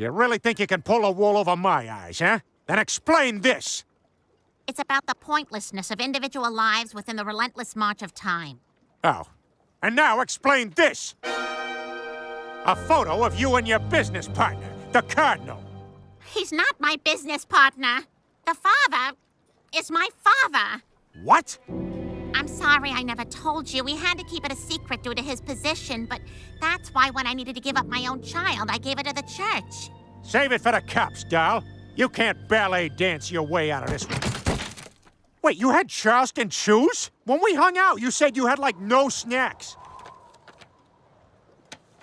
You really think you can pull a wool over my eyes, huh? Then explain this. It's about the pointlessness of individual lives within the relentless march of time. Oh. And now explain this. A photo of you and your business partner, the Cardinal. He's not my business partner. The father is my father. What? Sorry I never told you. We had to keep it a secret due to his position, but that's why when I needed to give up my own child, I gave it to the church. Save it for the cops, doll. You can't ballet dance your way out of this one. Wait, you had Charleston chews? When we hung out, you said you had like no snacks.